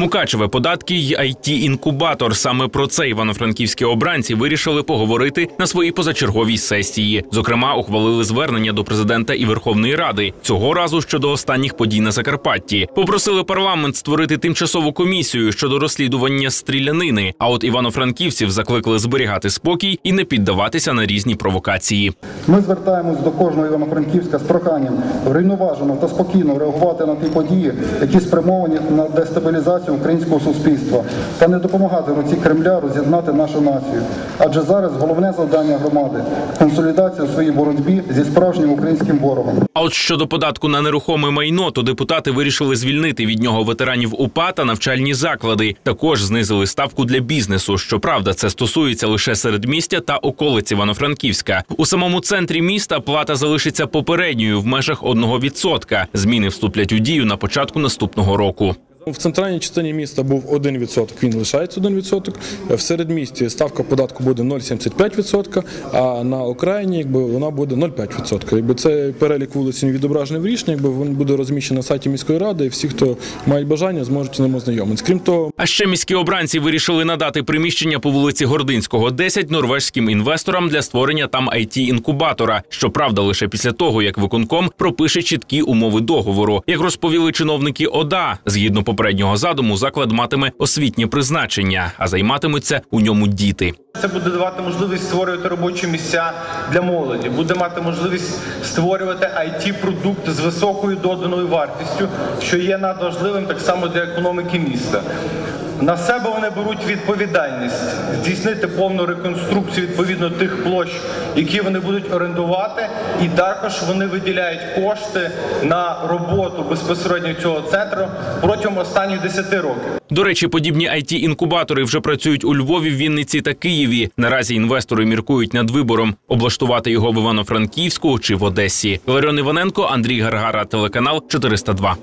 Мукачеве податки й it інкубатор Саме про це івано-франківські обранці вирішили поговорити на своїй позачерговій сесії. Зокрема, ухвалили звернення до президента і Верховної Ради цього разу щодо останніх подій на Закарпатті. Попросили парламент створити тимчасову комісію щодо розслідування стрілянини. А от івано-франківців закликали зберігати спокій і не піддаватися на різні провокації. Ми звертаємось до кожного Івано-Франківська з проханням врівноважено та спокійно реагувати на ті події, які спрямовані на дестабілізацію українського суспільства, та не допомагати руці Кремля роз'єднати нашу націю. Адже зараз головне завдання громади консолідація у своїй боротьбі зі справжнім українським ворогом. А от щодо податку на нерухоме майно, то депутати вирішили звільнити від нього ветеранів УПА та навчальні заклади. Також знизили ставку для бізнесу. Щоправда, це стосується лише середмістя та околиць Івано-Франківська. У самому центрі міста плата залишиться попередньою в межах 1%. Зміни вступлять у дію на початку наступного року. В центральній частині міста був 1%, він лишається 1%. В середмісті ставка податку буде 0,75%, а на окраїні якби, вона буде 0,5%. Якби це перелік вулиць відображений в рішенні, якби він буде розміщений на сайті міської ради, і всі, хто мають бажання, зможуть з ним ознайомитися. Крім того, А ще міські обранці вирішили надати приміщення по вулиці Гординського, 10 норвежським інвесторам для створення там it інкубатора. Щоправда, лише після того, як виконком пропише чіткі умови договору. Як розповіли чиновники ОДА, згідно попереднього задуму, заклад матиме освітнє призначення, а займатимуться у ньому діти. Це буде давати можливість створювати робочі місця для молоді, буде мати можливість створювати it продукт з високою доданою вартістю, що є надважливим так само для економіки міста. На себе вони беруть відповідальність здійснити повну реконструкцію відповідно тих площ, які вони будуть орендувати, і також вони виділяють кошти на роботу безпосередньо цього центру протягом останніх 10 років. До речі, подібні it інкубатори вже працюють у Львові, Вінниці та Києві. Наразі інвестори міркують над вибором облаштувати його в Івано-Франківську чи в Одесі. Валеріон Іваненко, Андрій Гаргара, телеканал 402.